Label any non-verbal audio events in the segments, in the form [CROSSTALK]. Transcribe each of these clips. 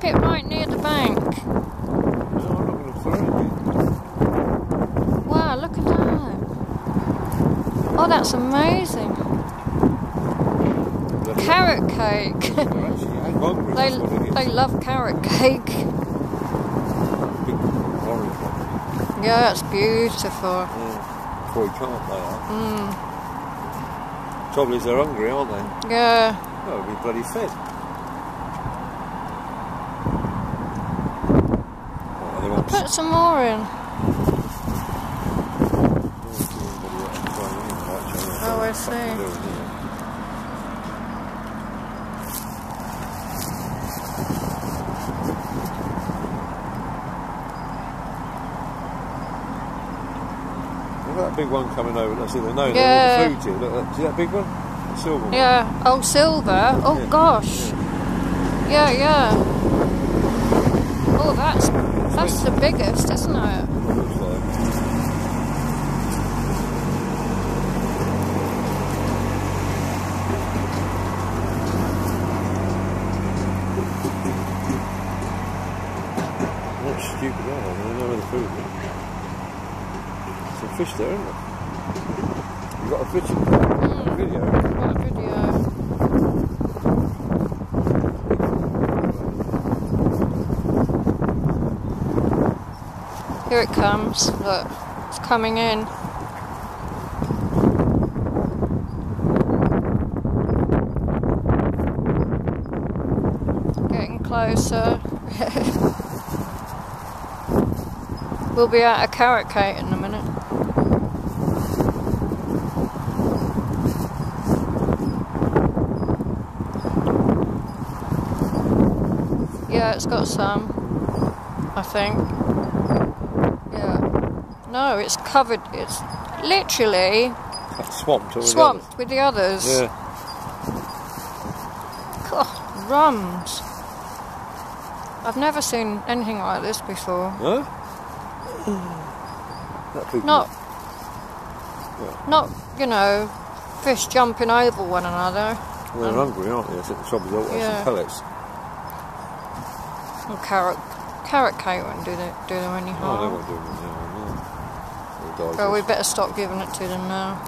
keep it right near the bank. No, I'm not going to throw it. Wow, look at that. Oh, that's amazing. Bloody Carrot cake. They're [LAUGHS] they, that's what it is. they love carrot cake. Big orange one. Yeah, that's beautiful. Yeah. Boy, can't they? Are? Mm, Trouble is, they're hungry, aren't they? yeah. Oh, they'll be bloody fed. Oh, they won't Put some more in. Oh, I see. Look at that big one coming over. That's it. They know Yeah. yeah. the food here. Look, that- see that big one? Silver one. Yeah. Oh, silver. Oh, Yeah. gosh. Yeah, yeah. That's that's the biggest, isn't it? What it looks like. Not stupid, they? They know where the food is. There's Some fish there, isn't there? You got a fish Mm, video. what video? Here it comes. Look, it's coming in. Getting closer. [LAUGHS] we'll be at a carrot cake in a minute. Yeah, it's got some. I think. No, it's covered. It's literally swamped. all the swamped others. with the others. Yeah. God, rums. I've never seen anything like this before. No? Not, Yeah. not you know, fish jumping over one another. Well, they're um, hungry, aren't they? I think the trouble is they'll have Yeah. some pellets. And carrot, carrot cake won't do, the, do them any harm. Oh, they won't do them now. They'll well, we better stop giving it to them now.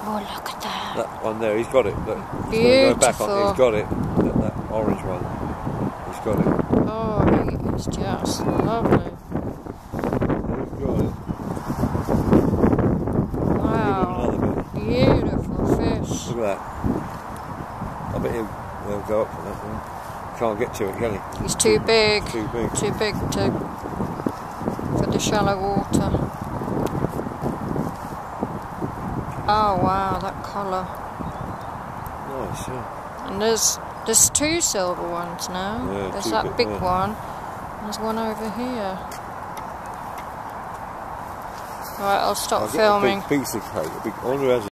Oh, look at that. That one there, he's got it. Look, he's gonna go back on. Beautiful. He's got it. That, that orange one. He's got it. Oh, he is just lovely. He's. Wow. Give him another bit. Beautiful fish. Look at that. I bet he'll, they'll go up for that one. Can't get to it, can he? He's too big. Too big. Too big to for the shallow water. Oh wow, that colour. Nice, yeah. And there's there's two silver ones now. Yeah, there's that big- big one. There's one over here. Right, I'll stop get filming. a big piece of cake. A big, I wonder who has